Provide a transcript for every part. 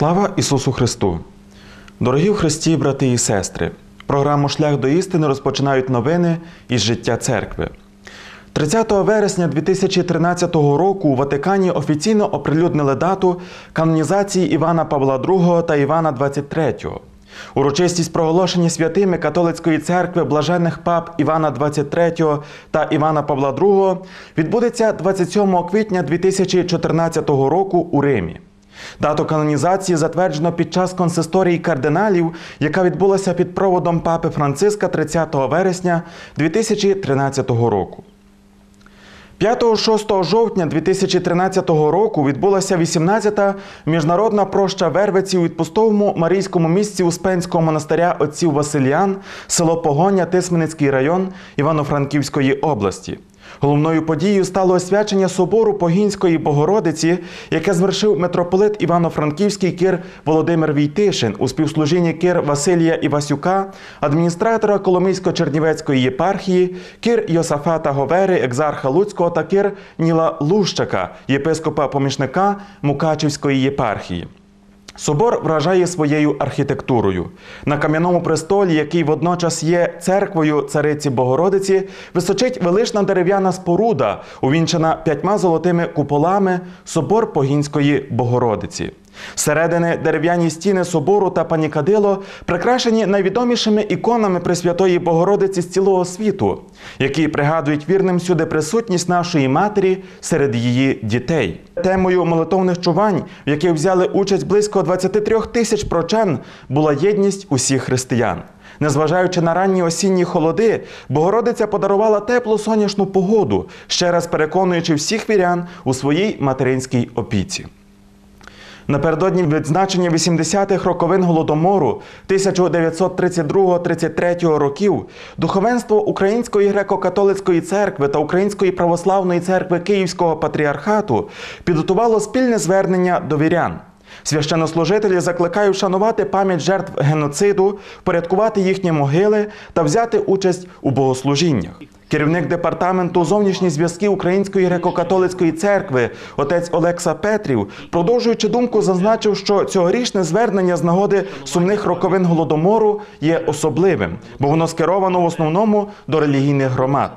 Слава Ісусу Христу! Дорогі в Христі, брати і сестри! Програму Шлях до істини розпочинають новини із життя церкви. 30 вересня 2013 року у Ватикані офіційно оприлюднили дату канонізації Івана Павла II та Івана XXIII. Урочистість проголошення святими католицької церкви блаженних пап Івана XXIII та Івана Павла II відбудеться 27 квітня 2014 року у Римі. Дату канонізації затверджено під час консисторії кардиналів, яка відбулася під проводом папи Франциска 30 вересня 2013 року. 5-6 жовтня 2013 року відбулася 18-та міжнародна проща Вервиці у відпустовому Марійському місці Успенського монастиря отців Василіан, село Погоня, Тисменицький район Івано-Франківської області. Головною подією стало освячення собору Погінської Богородиці, яке звершив митрополит Івано-Франківський кир Володимир Війтишин у співслужінні кир Василія Івасюка, адміністратора Коломийсько-Чернівецької єпархії, кир Йосафата Говери, екзарха Луцького та кир Ніла Лущака, єпископа-помічника Мукачівської єпархії. Собор вражає своєю архітектурою. На кам'яному престолі, який водночас є церквою цариці Богородиці, височить велична дерев'яна споруда, увінчена п'ятьма золотими куполами собор Погінської Богородиці. Зсередини дерев'яні стіни собору та панікадило прикрашені найвідомішими іконами Пресвятої Богородиці з цілого світу, які пригадують вірним сюди присутність нашої матері серед її дітей. Темою молитовних чувань, в яких взяли участь близько 23 тисяч прочан, була єдність усіх християн. Незважаючи на ранні осінні холоди, Богородиця подарувала теплу сонячну погоду, ще раз переконуючи всіх вірян у своїй материнській опіці. Напередодні відзначення 80-х роковин голодомору 1932-33 років духовенство Української греко-католицької церкви та Української православної церкви Київського патріархату підготувало спільне звернення до вірян. Священнослужителі закликають шанувати пам'ять жертв геноциду, порядкувати їхні могили та взяти участь у богослужіннях. Керівник департаменту зовнішні зв'язки Української греко-католицької церкви, отець Олекса Петрів, продовжуючи думку, зазначив, що цьогорічне звернення з нагоди сумних роковин голодомору є особливим, бо воно скеровано в основному до релігійних громад.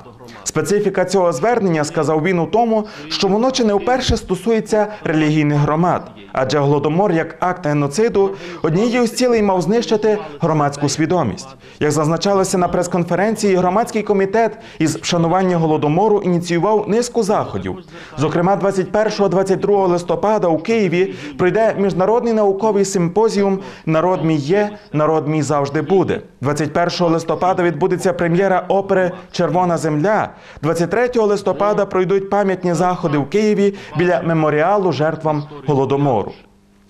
Специфіка цього звернення, сказав він, у тому, що воно чи не вперше стосується релігійних громад, адже голодомор як акт геноциду однією з цілей мав знищити громадську свідомість. Як зазначалося на прес-конференції, громадський комітет із вшанування голодомору ініціював низку заходів. Зокрема, 21-22 листопада у Києві пройде міжнародний науковий симпозіум Народ мій є, народ мій завжди буде. 21 листопада відбудеться прем'єра опери Червона земля. 23 листопада пройдуть пам'ятні заходи в Києві біля меморіалу жертвам голодомору.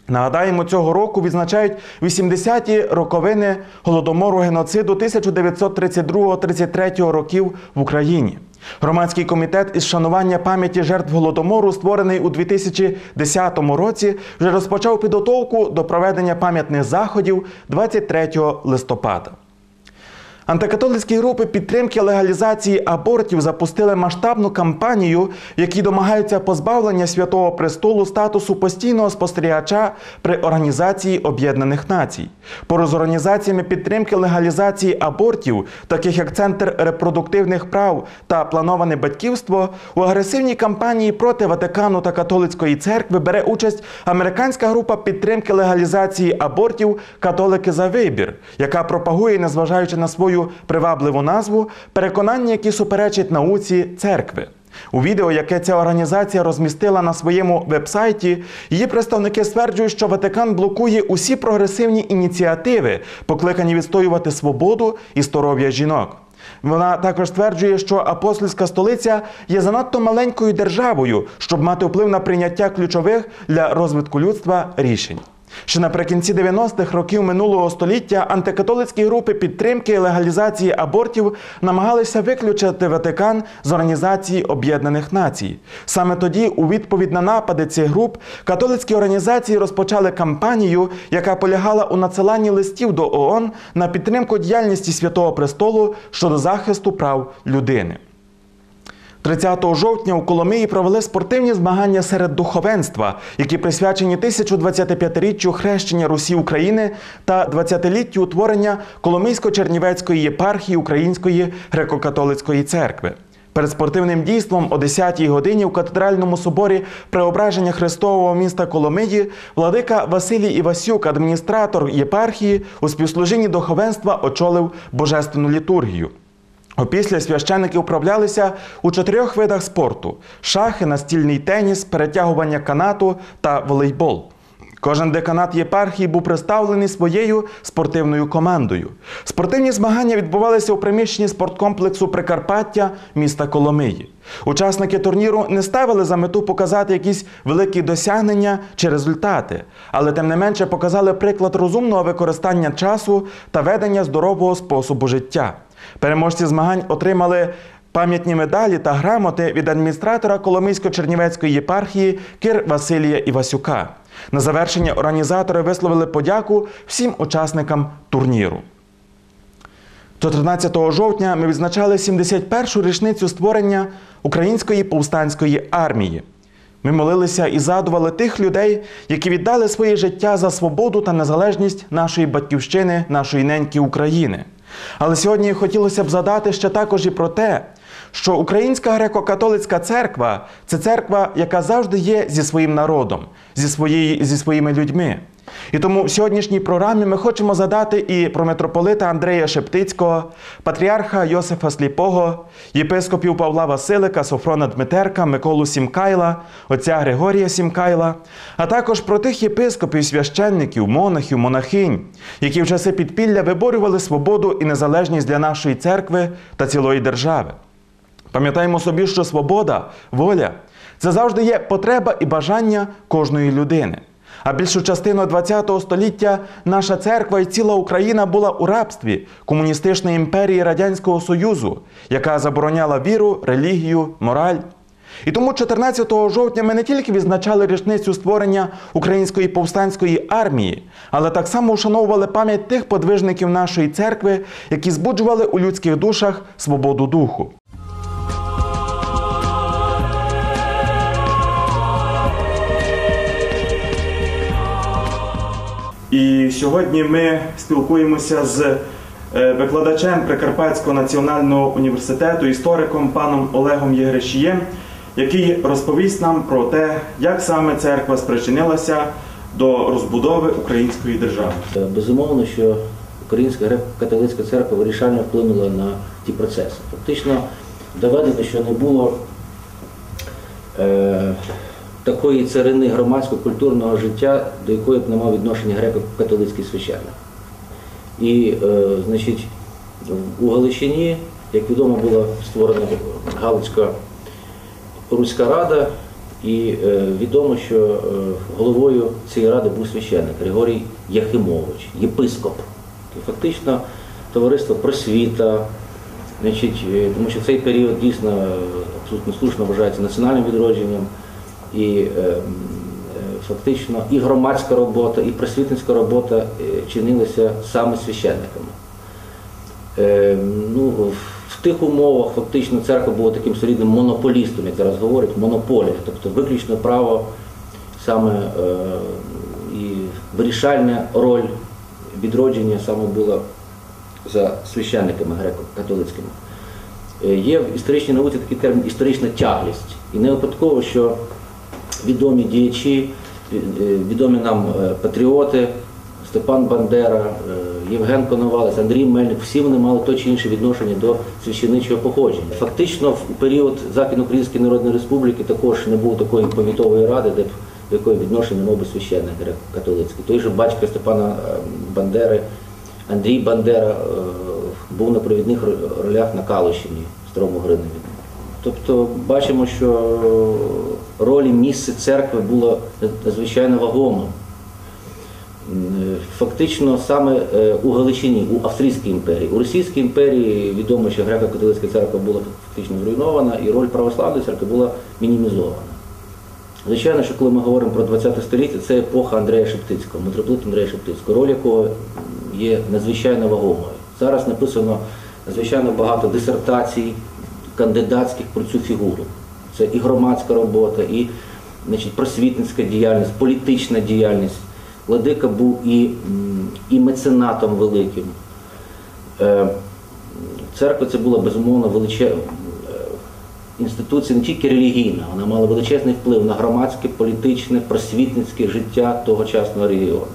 Нагадаємо, цього року відзначають 80-ті роковини голодомору геноциду 1932-33 років в Україні. Громадський комітет із шанування пам'яті жертв голодомору, створений у 2010 році, вже розпочав підготовку до проведення пам'ятних заходів 23 листопада. Антикатолицькі групи підтримки легалізації абортів запустили масштабну кампанію, в якій домагаються позбавлення святого престолу статусу постійного спостерігача при Організації Об'єднаних Націй. Поруч з організаціями підтримки легалізації абортів, таких як Центр репродуктивних прав та плановане батьківство, у агресивній кампанії проти Ватикану та католицької церкви бере участь американська група підтримки легалізації абортів Католики за вибір, яка пропагує, незважаючи на свою привабливу назву переконання, які суперечать науці церкви. У відео, яке ця організація розмістила на своєму вебсайті, її представники стверджують, що Ватикан блокує усі прогресивні ініціативи, покликані відстоювати свободу і здоров'я жінок. Вона також стверджує, що апостольська столиця є занадто маленькою державою, щоб мати вплив на прийняття ключових для розвитку людства рішень. Ще наприкінці 90-х років минулого століття антикатолицькі групи підтримки легалізації абортів намагалися виключити Ватикан з Організації Об'єднаних Націй. Саме тоді, у відповідь на напади цих груп, католицькі організації розпочали кампанію, яка полягала у надсиланні листів до ООН на підтримку діяльності Святого Престолу щодо захисту прав людини. 30 жовтня у Коломиї провели спортивні змагання серед духовенства, які присвячені 1025-річчю хрещення Русі України та 20-літтю утворення Коломийсько-Чернівецької єпархії Української греко-католицької церкви. Перед спортивним дійством о 10-й годині у катедральному соборі Преображення Христового міста Коломиї владика Василій Івасюк, адміністратор єпархії, у співслужінні духовенства очолив божественну літургію. Опісля священники управлялися у чотирьох видах спорту: шахи, настільний теніс, перетягування канату та волейбол. Кожен деканат єпархії був представлений своєю спортивною командою. Спортивні змагання відбувалися у приміщенні спорткомплексу Прикарпаття міста Коломиї. Учасники турніру не ставили за мету показати якісь великі досягнення чи результати, але тим не менше показали приклад розумного використання часу та ведення здорового способу життя. Переможці змагань отримали пам'ятні медалі та грамоти від адміністратора Коломийсько-Чернівецької єпархії Кир Василія Івасюка. На завершення організатори висловили подяку всім учасникам турніру. 14 жовтня ми відзначали 71-шу річницю створення Української повстанської армії. Ми молилися і задували тих людей, які віддали своє життя за свободу та незалежність нашої батьківщини, нашої неньки України. Але сьогодні хотілося б задати ще також і про те, що Українська греко-католицька церква це церква, яка завжди є зі своїм народом, зі, свої, зі своїми людьми. І тому в сьогоднішній програмі ми хочемо задати і про митрополита Андрея Шептицького, патріарха Йосифа Сліпого, єпископів Павла Василика, Софрона Дмитерка, Миколу Сімкайла, отця Григорія Сімкайла, а також про тих єпископів, священників, монахів, монахинь, які в часи підпілля виборювали свободу і незалежність для нашої церкви та цілої держави. Пам'ятаємо собі, що свобода, воля це завжди є потреба і бажання кожної людини. А більшу частину ХХ століття наша церква і ціла Україна була у рабстві комуністичної імперії Радянського Союзу, яка забороняла віру, релігію, мораль. І тому 14 жовтня ми не тільки відзначали річницю створення Української повстанської армії, але так само вшановували пам'ять тих подвижників нашої церкви, які збуджували у людських душах свободу духу. І сьогодні ми спілкуємося з е, викладачем Прикарпатського національного університету, істориком паном Олегом Єгришієм, який розповість нам про те, як саме церква спричинилася до розбудови української держави. Безумовно, що Українська греко-католицька церква вирішально вплинула на ті процеси. Фактично доведено, що не було е, такої царини громадсько-культурного життя, до якої б не мав відношення греко-католицький священник. І, е, значить, у Галичині, як відомо, була створена Галицька Руська Рада, і е, відомо, що е, головою цієї ради був священник Григорій Яхимович, єпископ. І фактично товариство просвіта, значить, е, тому що цей період дійсно е, абсолютно слушно вважається національним відродженням. І е, е, фактично і громадська робота, і просвітницька робота е, чинилися саме священниками. Ну, в тих умовах фактично церква була таким солідним монополістом, як зараз говорять, монополія, тобто виключне право саме і вирішальна роль відродження саме була за священниками греко-католицькими. Є в історичній науці такий термін історична тяглість. І не випадково, що відомі діячі, е, відомі нам е, патріоти, Степан Бандера, е, Євген Коновалець, Андрій Мельник, всі вони мали то чи інше відношення до священичого походження. Фактично, в період Західноукраїнської Народної Республіки також не було такої повітової ради, де б якої відношення мав би священник греко-католицький. Той же батько Степана е, Бандери, Андрій Бандера е, був на провідних ролях на Калущині, в Старому Гринові. Тобто бачимо, що роль і місце церкви було надзвичайно вагомим. Фактично саме е, у Галичині, у Австрійській імперії, у Російській імперії відомо, що греко-католицька церква була фактично зруйнована і роль православної церкви була мінімізована. Звичайно, що коли ми говоримо про ХХ століття, це епоха Андрея Шептицького, митрополита Андрея Шептицького, роль якого є надзвичайно вагомою. Зараз написано надзвичайно багато дисертацій, кандидатських про цю фігуру. Це і громадська робота, і значить, просвітницька діяльність, політична діяльність. Владика був і, і меценатом великим. Е, Церква це була безумовно величезна інституція не тільки релігійна, вона мала величезний вплив на громадське, політичне, просвітницьке життя тогочасного регіону.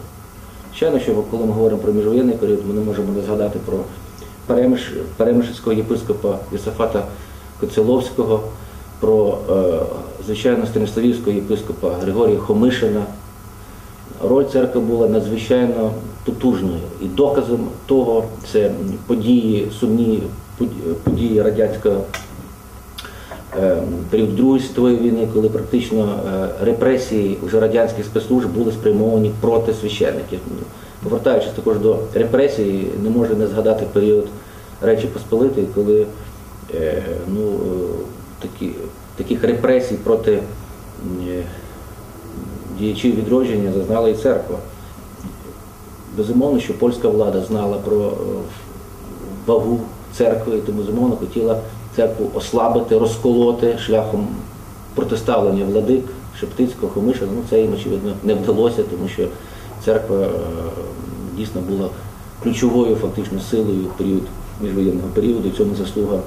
Звичайно, що коли ми говоримо про міжвоєнний період, ми не можемо не згадати про Перемиш, Перемишівського єпископа Єсафата Коцеловського, про, е, звичайно, Станіславівського єпископа Григорія Хомишина. Роль церкви була надзвичайно потужною. І доказом того це події, сумні події радянського е, період Другої світової війни, коли практично е, репресії вже радянських спецслужб були спрямовані проти священників. Повертаючись також до репресій, не можу не згадати період Речі Посполитої, коли ну, е, такі, таких репресій проти е, діячів відродження зазнала і церква. Безумовно, що польська влада знала про е, вагу церкви, і тому безумовно хотіла церкву ослабити, розколоти шляхом протиставлення владик Шептицького, Хомишина. Ну, це їм, очевидно, не вдалося, тому що церква е, дійсно була ключовою фактично силою в період міжвоєнного періоду. І цьому заслуга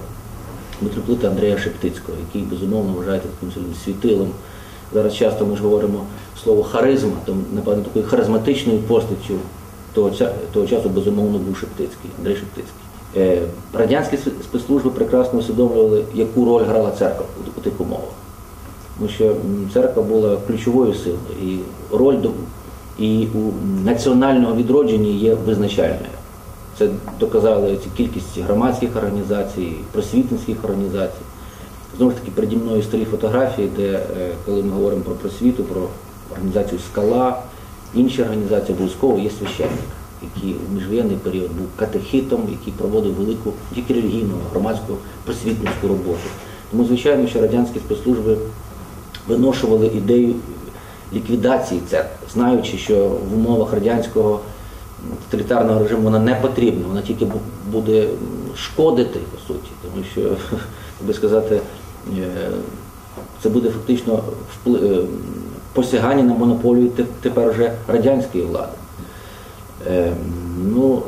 митрополита Андрея Шептицького, який безумовно вважається таким світилом. Зараз часто ми ж говоримо слово харизма, то напевно такою харизматичною постаттю того, того часу безумовно був Шептицький, Андрей Шептицький. Е, Радянські спецслужби прекрасно усвідомлювали, яку роль грала церква у- у тих умовах. Тому що церква була ключовою силою, і роль і у національного відродження є визначальною. Це доказали кількість громадських організацій, просвітницьких організацій. Знову ж таки, переді мною старі фотографії, де е, коли ми говоримо про просвіту, про організацію Скала, інші організації обов'язково є священник, який в міжвоєнний період був катехитом, який проводив велику тільки релігійну, громадську просвітницьку роботу. Тому, звичайно, що радянські спецслужби виношували ідею ліквідації церкви, знаючи, що в умовах радянського тоталітарного режиму вона не потрібна, вона тільки буде шкодити, по суті, тому що, як би сказати, е, це буде фактично е, посягання на монополію тепер вже радянської влади. Е, Ну,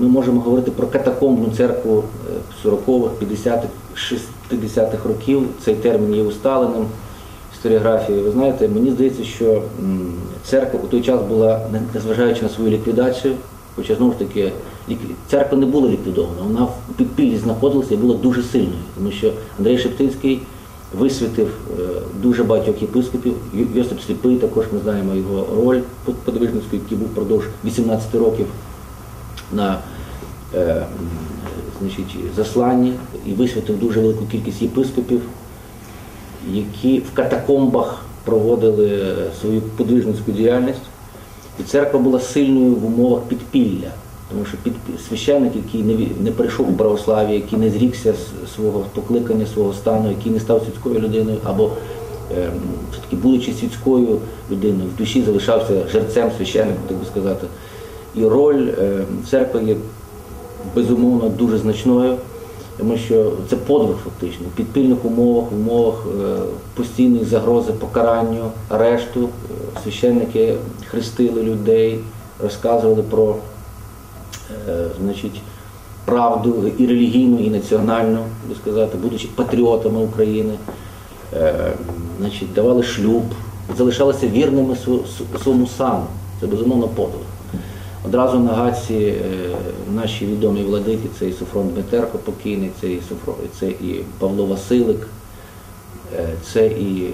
ми можемо говорити про катакомбну церкву е, 40-х, 50-х, 60-х років. Цей термін є усталеним історіографії. Ви знаєте, мені здається, що церква у той час була, незважаючи на свою ліквідацію, хоча знову ж таки церква не була ліквідована, вона в підпіллі знаходилася і була дуже сильною, тому що Андрей Шептицький висвітив е, дуже багатьох єпископів. Йосип Сліпий, також ми знаємо його роль под- подвижницьку, який був впродовж 18 років на е, значить, засланні і висвітив дуже велику кількість єпископів, які в катакомбах проводили свою подвижницьку діяльність. І церква була сильною в умовах підпілля, тому що під, священник, який не, не перейшов у православ'я, який не зрікся свого покликання, свого стану, який не став світською людиною, або ем, все-таки будучи світською людиною, в душі залишався жерцем священником, так би сказати. І роль ем, церкви є безумовно дуже значною, тому що це подвиг фактично. В підпільних умовах, в умовах е, постійної загрози покаранню, арешту, е, священники хрестили людей, розказували про е, значить, правду і релігійну, і національну, би сказати, будучи патріотами України, значить, давали шлюб, залишалися вірними св- своєму сану. Це безумовно подвиг. Одразу на Гаці е, наші відомі владики, це і Софрон Дмитерко покійний, це і, Софро, це і Павло Василик, е, це і е,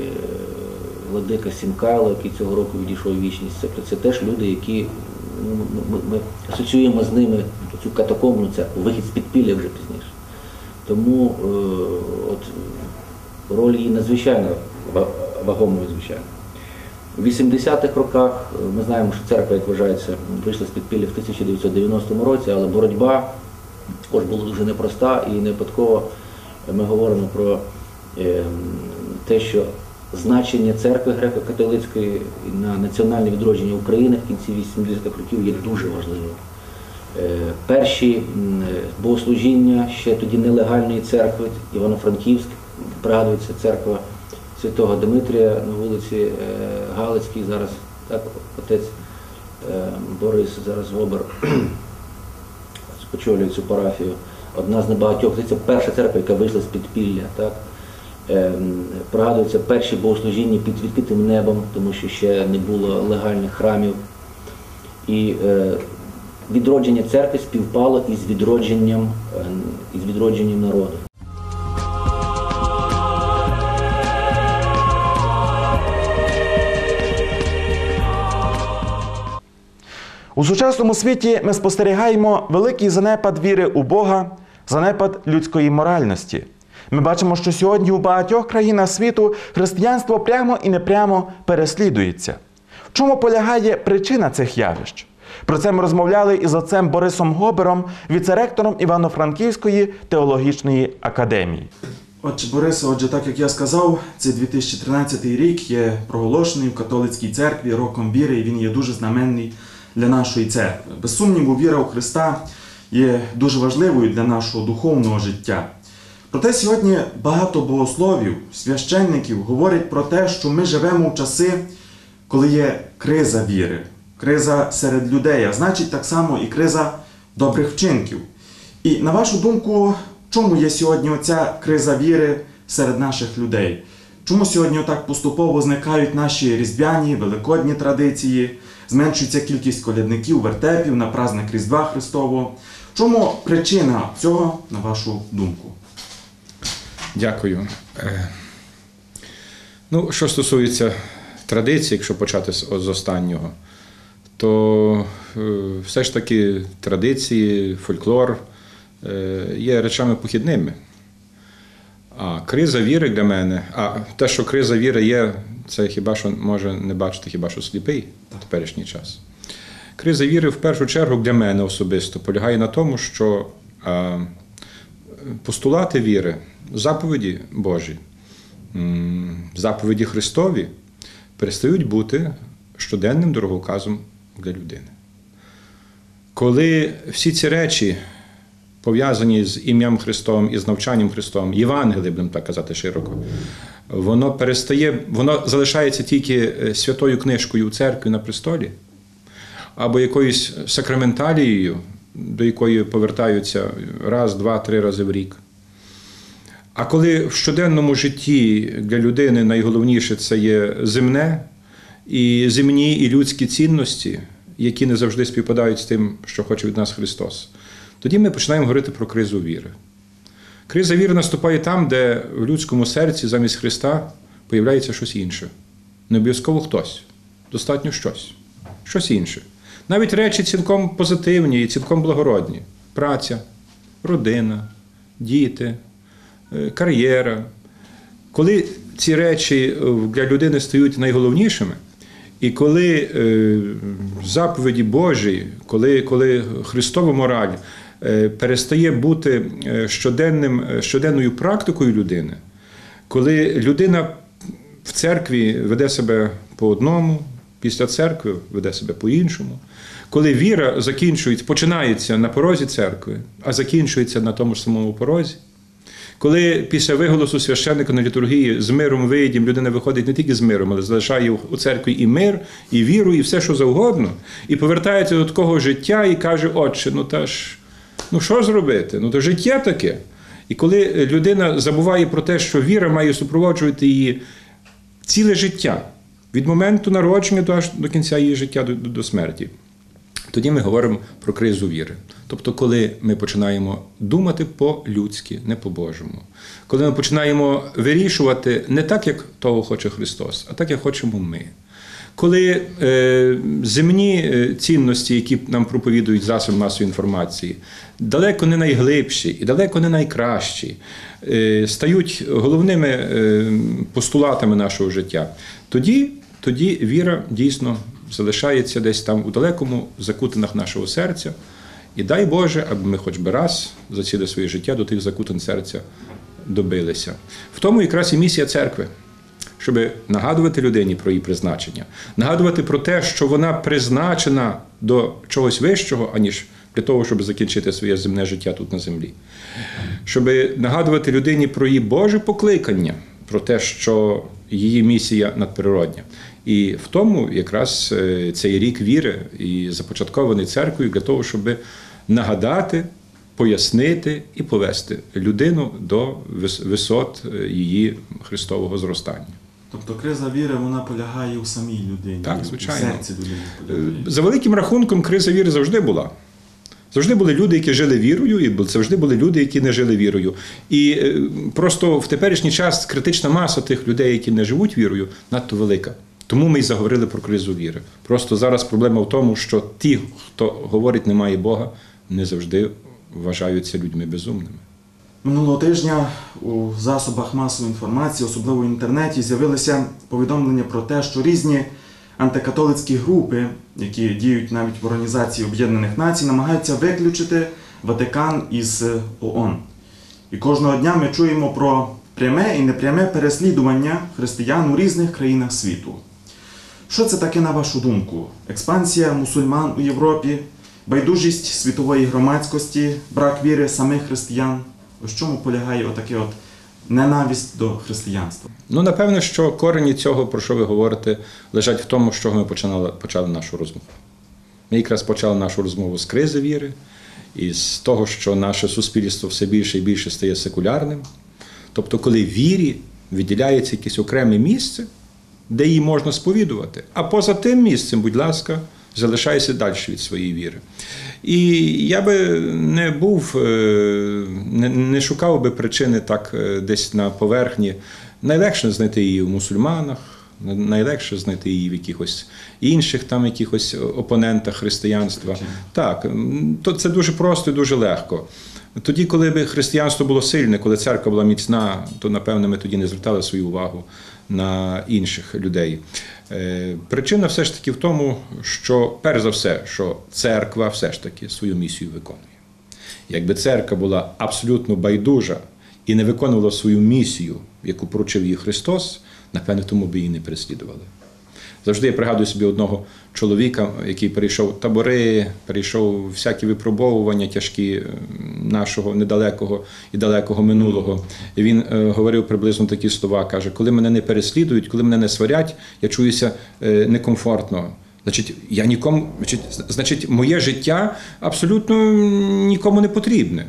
владика Сімкайло, який цього року відійшов у вічність. Це, це теж люди, які ну, ми, ми асоціюємо з ними цю катакомбну церкву, вихід з підпілля вже пізніше. Тому от, роль її надзвичайно ва- вагомою, звичайно. У 80-х роках е, ми знаємо, що церква, як вважається, вийшла з підпілля в 1990 році, але боротьба також була дуже непроста і не випадково ми говоримо про е, те, що значення церкви греко-католицької на національне відродження України в кінці 80-х років є дуже важливим. Е, Перші е, богослужіння ще тоді нелегальної церкви Івано-Франківськ, пригадується церква святого Дмитрія на вулиці е, Галицькій, зараз так, отець е, Борис зараз Гобер очолює цю парафію. Одна з небагатьох, це перша церква, яка вийшла з підпілля. Так? Ем, Пригадуються перші богослужіння під відкритим небом, тому що ще не було легальних храмів. І е, відродження церкви співпало із відродженням, із відродженням народу. У сучасному світі ми спостерігаємо великий занепад віри у Бога, занепад людської моральності. Ми бачимо, що сьогодні у багатьох країнах світу християнство прямо і непрямо переслідується. В чому полягає причина цих явищ? Про це ми розмовляли із отцем Борисом Гобером, віцеректором Івано-Франківської теологічної академії. Отже, Борисе, отже, так як я сказав, цей 2013 рік є проголошений в католицькій церкві роком віри, і він є дуже знаменний для нашої церкви. Без сумніву, віра у Христа є дуже важливою для нашого духовного життя. Проте сьогодні багато богословів, священників говорять про те, що ми живемо в часи, коли є криза віри, криза серед людей, а значить так само і криза добрих вчинків. І на вашу думку, чому є сьогодні оця криза віри серед наших людей? Чому сьогодні так поступово зникають наші різдвяні, великодні традиції, зменшується кількість колядників, вертепів на праздник Різдва Христового? Чому причина цього, на вашу думку? Дякую. Е, Ну, що стосується традиції, якщо почати з, з останнього, то е, все ж таки традиції, фольклор е, є речами похідними. А криза віри для мене, а те, що криза віри є, це хіба що може не бачити, хіба що сліпий в теперішній час. Криза віри в першу чергу для мене особисто полягає на тому, що постулати віри, заповіді Божі, заповіді Христові перестають бути щоденним дороговказом для людини. Коли всі ці речі пов'язані з ім'ям Христовим і з навчанням Христовим, Євангеліє, будемо так казати широко, воно перестає, воно залишається тільки е, святою книжкою у церкві на престолі, або якоюсь сакраменталією, до якої повертаються раз, два, три рази в рік. А коли в щоденному житті для людини найголовніше це є земне, і земні, і людські цінності, які не завжди співпадають з тим, що хоче від нас Христос, тоді ми починаємо говорити про кризу віри. Криза віри наступає там, де в людському серці замість Христа появляється щось інше. Не обов'язково хтось, достатньо щось, щось інше. Навіть речі цілком позитивні і цілком благородні: праця, родина, діти, е, кар'єра. Коли ці речі е, для людини стають найголовнішими, і коли е, заповіді Божі, коли, коли Христова мораль перестає бути е, щоденним, е, щоденною практикою людини, коли людина в церкві веде себе по одному, після церкви веде себе по-іншому, коли віра закінчується, починається на порозі церкви, а закінчується на тому ж самому порозі. Коли після виголосу священника на літургії з миром виїдім, людина виходить не тільки з миром, але залишає у церкві і мир, і віру, і все, що завгодно, і повертається до такого життя і каже, отче, ну та ж, ну що зробити? Ну то життя таке. І коли людина забуває про те, що віра має супроводжувати її ціле життя, від моменту народження до аж до кінця її життя до, до, до смерті. Тоді ми говоримо про кризу віри. Тобто, коли ми починаємо думати по-людськи, не по-божому. Коли ми починаємо вирішувати не так, як того хоче Христос, а так, як хочемо ми. Коли е, земні е, цінності, які нам проповідують засоби масової інформації, далеко не найглибші і далеко не найкращі, е, стають головними е, постулатами нашого життя, тоді, тоді віра дійсно залишається десь там у далекому закутинах нашого серця. І дай Боже, аби ми хоч би раз за ціле своє життя до тих закутин серця добилися. В тому якраз і місія церкви, щоб нагадувати людині про її призначення, нагадувати про те, що вона призначена до чогось вищого, аніж для того, щоб закінчити своє земне життя тут на землі. Щоб нагадувати людині про її Боже покликання, про те, що її місія надприродня. І в тому якраз е, цей рік віри і започаткований церквою для того, щоб нагадати, пояснити і повести людину до висот е, її Христового зростання. Тобто криза віри вона полягає у самій людині. Так, у серці людини Е, полягає. За великим рахунком, криза віри завжди була. Завжди були люди, які жили вірою, і завжди були люди, які не жили вірою. І е, просто в теперішній час критична маса тих людей, які не живуть вірою, надто велика. Тому ми й заговорили про кризу віри. Просто зараз проблема в тому, що ті, хто говорить немає Бога, не завжди вважаються людьми безумними. Минулого тижня у засобах масової інформації, особливо в інтернеті, з'явилися повідомлення про те, що різні антикатолицькі групи, які діють навіть в Організації Об'єднаних Націй, намагаються виключити Ватикан із е, ООН. І кожного дня ми чуємо про пряме і непряме переслідування християн у різних країнах світу. Що це таке, на вашу думку? Експансія мусульман у Європі, байдужість світової громадськості, брак віри самих християн? В чому полягає отаке от ненависть до християнства? Ну, напевно, що корені цього, про що ви говорите, лежать в тому, з чого ми починали, почали нашу розмову. Ми якраз почали нашу розмову з кризи віри і з того, що наше суспільство все більше і більше стає секулярним. Тобто, коли вірі виділяється якесь окреме місце, де її можна сповідувати. А поза тим місцем, будь ласка, залишайся далі від своєї віри. І я би не був, е, не, шукав би причини так е, десь на поверхні. Найлегше знайти її в мусульманах, найлегше знайти її в якихось інших там якихось опонентах християнства. Так, то це дуже просто і дуже легко. Тоді, коли би християнство було сильне, коли церква була міцна, то напевно ми тоді не звертали свою увагу на інших людей. Е, Причина все ж таки в тому, що перш за все, що церква все ж таки свою місію виконує. Якби церква була абсолютно байдужа і не виконувала свою місію, яку поручив їй Христос, напевне, тому би її не переслідували. Завжди я пригадую собі одного чоловіка, який перейшов табори, перейшов всякі випробовування тяжкі нашого недалекого і далекого минулого. І він е, говорив приблизно такі слова: каже: коли мене не переслідують, коли мене не сварять, я чуюся е, некомфортно. Значить, я нікому, значить, моє життя абсолютно нікому не потрібне.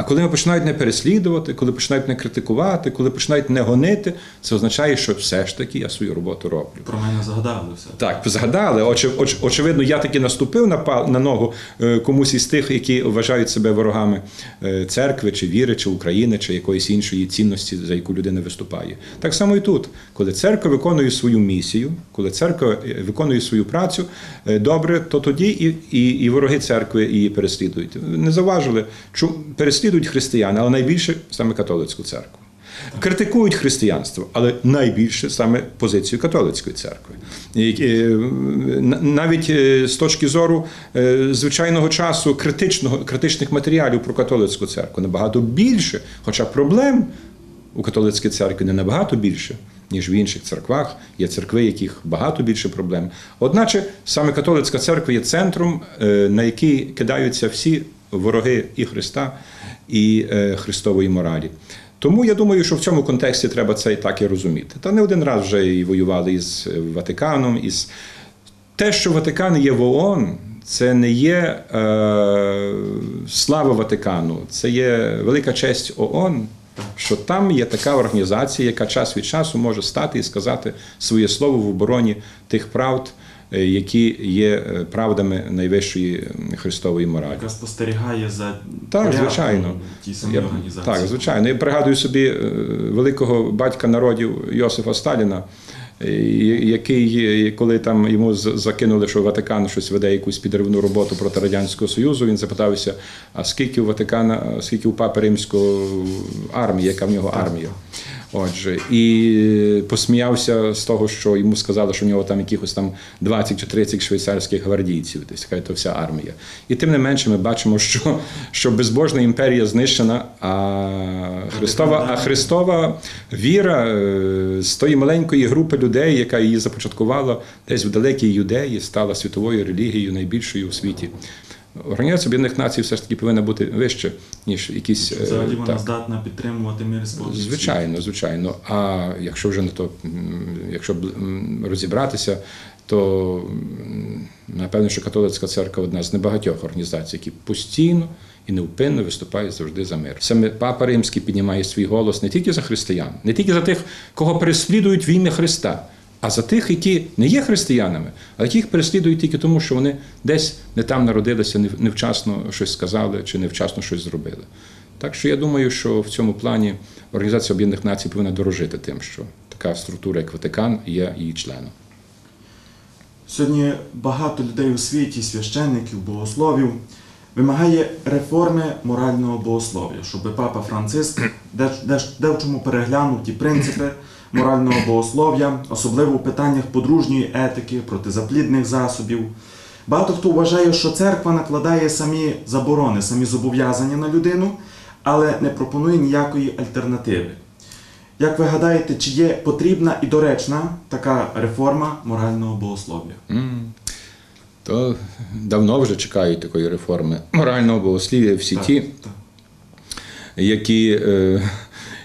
А коли починають не переслідувати, коли починають не критикувати, коли починають не гонити, це означає, що все ж таки я свою роботу роблю. Про мене згадали все. Так, згадали. Очі, оч, очевидно, я таки наступив на, на ногу е, комусь із тих, які вважають себе ворогами е, церкви, чи віри, чи України, чи якоїсь іншої цінності, за яку людина виступає. Так само і тут, коли церква виконує свою місію, коли церква е, виконує свою працю добре, то тоді і, і, і вороги церкви її переслідують. Не заважили, чу- переслідують християн, але найбільше саме католицьку церкву. Критикують християнство, але найбільше саме позицію католицької церкви. Е, Навіть е, з точки зору е, звичайного часу критичного, критичних матеріалів про католицьку церкву набагато більше, хоча проблем у католицькій церкві не набагато більше, ніж в інших церквах. Є церкви, яких багато більше проблем. Одначе саме католицька церква є центром, на який кидаються всі вороги і Христа, і е, Христової моралі. Тому я думаю, що в цьому контексті треба це і так і розуміти. Та не один раз вже і воювали із е, Ватиканом, із те, що Ватикан є в ООН, це не є е, слава Ватикану, це є велика честь ООН, що там є така організація, яка час від часу може стати і сказати своє слово в обороні тих правд, які є е, правдами найвищої Христової моралі. Яка спостерігає за Так, звичайно. тій самій Я, організації. так, звичайно. Я пригадую собі е, великого батька народів Йосифа Сталіна, е, який, е, коли там йому закинули, що Ватикан щось веде якусь підривну роботу проти Радянського Союзу, він запитався, а скільки у Ватикана, скільки у Папи Римського армії, яка в нього армія? Отже, і посміявся з того, що йому сказали, що в нього там якихось там 20 чи 30 швейцарських гвардійців, тобто така то вся армія. І тим не менше ми бачимо, що, що безбожна імперія знищена, а Христова, а Христова віра е, з тої маленької групи людей, яка її започаткувала десь в далекій юдеї, стала світовою релігією найбільшою у світі. Організація Об'єднаних Націй все ж таки повинна бути вище, ніж якісь. е, Взагалі вона так. здатна підтримувати мир світі. Звичайно, звичайно. А якщо вже на то, якщо розібратися, то напевно, що католицька церква одна з небагатьох організацій, які постійно і невпинно виступають завжди за мир. Саме Папа Римський піднімає свій голос не тільки за християн, не тільки за тих, кого переслідують в ім'я Христа. А за тих, які не є християнами, а яких переслідують тільки тому, що вони десь не там народилися, невчасно щось сказали чи невчасно щось зробили. Так що я думаю, що в цьому плані Організація Об'єднаних Націй повинна дорожити тим, що така структура, як Ватикан, є її членом. Сьогодні багато людей у світі, священників, богословів, вимагає реформи морального богослов'я, щоб папа Франциск де, де, де в чому переглянув ті принципи морального богослов'я, особливо в питаннях подружньої етики, протизаплідних засобів. Багато хто вважає, що церква накладає самі заборони, самі зобов'язання на людину, але не пропонує ніякої альтернативи. Як ви гадаєте, чи є потрібна і доречна така реформа морального богослов'я? М. То давно вже чекають такої реформи морального богослів'я всі ті, так. які, е,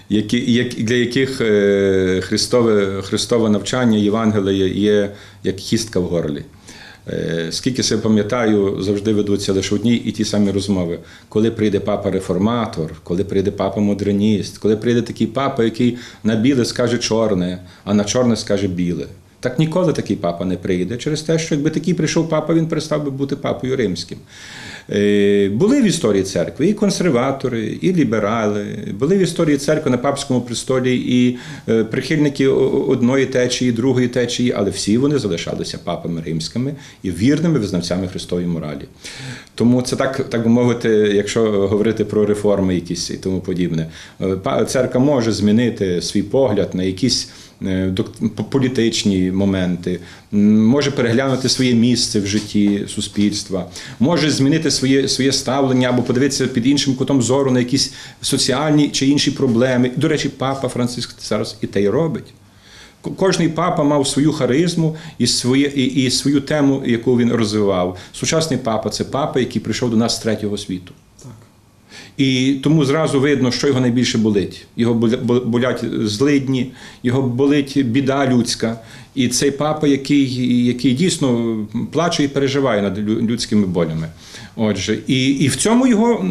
які, як, для яких е, Христове, Христове навчання Євангелія є як хістка в горлі. Е, Скільки себе пам'ятаю, завжди ведуться лише одні і ті самі розмови. Коли прийде папа реформатор, коли прийде папа модерніст, коли прийде такий папа, який на біле скаже чорне, а на чорне скаже біле. Так ніколи такий папа не прийде через те, що якби такий прийшов папа, він перестав би бути папою римським. Е, Були в історії церкви і консерватори, і ліберали, були в історії церкви на папському престолі і е, прихильники одної течії, другої течії, але всі вони залишалися папами римськими і вірними визнавцями Христової моралі. Тому це так, так би мовити, якщо говорити про реформи якісь і тому подібне. Е, Церква може змінити свій погляд на якісь політичні моменти, може переглянути своє місце в житті суспільства, може змінити своє, своє ставлення або подивитися під іншим кутом зору на якісь соціальні чи інші проблеми. До речі, папа Франциск зараз і те й робить. Кожний папа мав свою харизму і, своє, і, і свою тему, яку він розвивав. Сучасний папа це папа, який прийшов до нас з третього світу. І тому зразу видно, що його найбільше болить. Його боля- болять злидні, його болить біда людська. І цей папа, який, який дійсно плаче і переживає над людськими болями. Отже, і, і в цьому його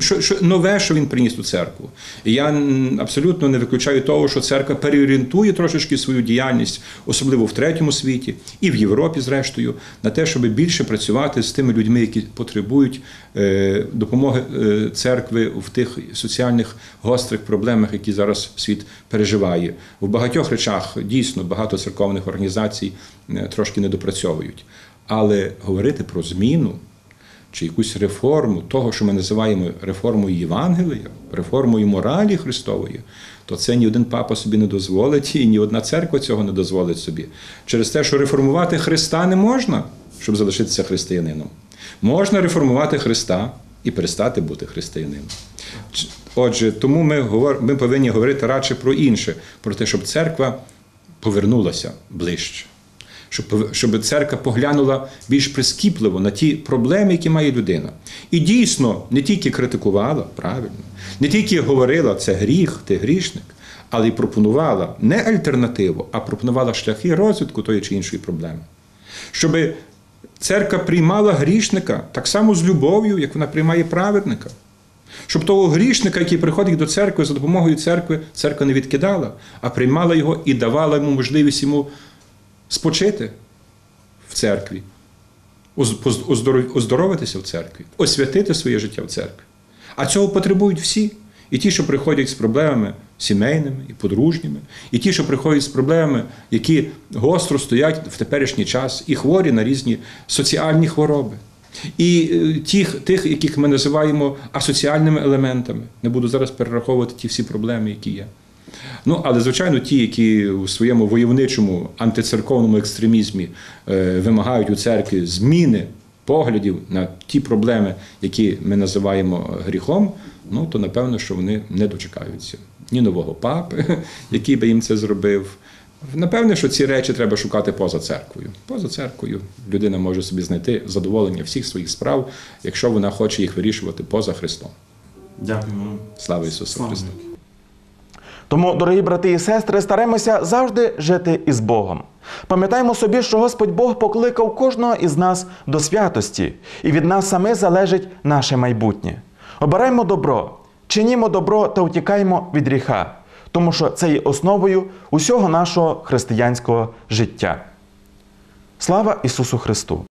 що, що нове, що він приніс у церкву. Я абсолютно не виключаю того, що церква переорієнтує трошечки свою діяльність, особливо в третьому світі і в Європі, зрештою, на те, щоб більше працювати з тими людьми, які потребують е, допомоги е, церкви в тих соціальних гострих проблемах, які зараз світ переживає. В багатьох речах дійсно багато церковних організацій е, трошки не допрацьовують. Але говорити про зміну чи якусь реформу того, що ми називаємо реформою Євангелія, реформою моралі Христової, то це ні один папа собі не дозволить, і ні одна церква цього не дозволить собі. Через те, що реформувати Христа не можна, щоб залишитися християнином. Можна реформувати Христа і перестати бути християнином. Отже, тому ми, ми повинні говорити радше про інше, про те, щоб церква повернулася ближче щоб, щоб церква поглянула більш прискіпливо на ті проблеми, які має людина. І дійсно не тільки критикувала, правильно, не тільки говорила це гріх, ти грішник, але й пропонувала не альтернативу, а пропонувала шляхи розвитку тої чи іншої проблеми. Щоб церква приймала грішника так само з любов'ю, як вона приймає праведника. Щоб того грішника, який приходить до церкви за допомогою церкви, церква не відкидала, а приймала його і давала йому можливість йому спочити в церкві, оздоровитися в церкві, освятити своє життя в церкві. А цього потребують всі. І ті, що приходять з проблемами сімейними і подружніми, і ті, що приходять з проблемами, які гостро стоять в теперішній час, і хворі на різні соціальні хвороби. І е, тих, тих, яких ми називаємо асоціальними елементами. Не буду зараз перераховувати ті всі проблеми, які є. Ну, але звичайно, ті, які у своєму войовничому антицерковному екстремізмі е, вимагають у церкві зміни поглядів на ті проблеми, які ми називаємо гріхом, ну то напевно, що вони не дочекаються ні нового папи, який би їм це зробив, Напевне, що ці речі треба шукати поза церквою. Поза церквою людина може собі знайти задоволення всіх своїх справ, якщо вона хоче їх вирішувати поза Христом. Вам. Слава Ісусу Христу! Тому, дорогі брати і сестри, стараємося завжди жити із Богом. Пам'ятаємо собі, що Господь Бог покликав кожного із нас до святості, і від нас саме залежить наше майбутнє. Обираємо добро, чинімо добро та утікаємо від гріха, тому що це є основою усього нашого християнського життя. Слава Ісусу Христу!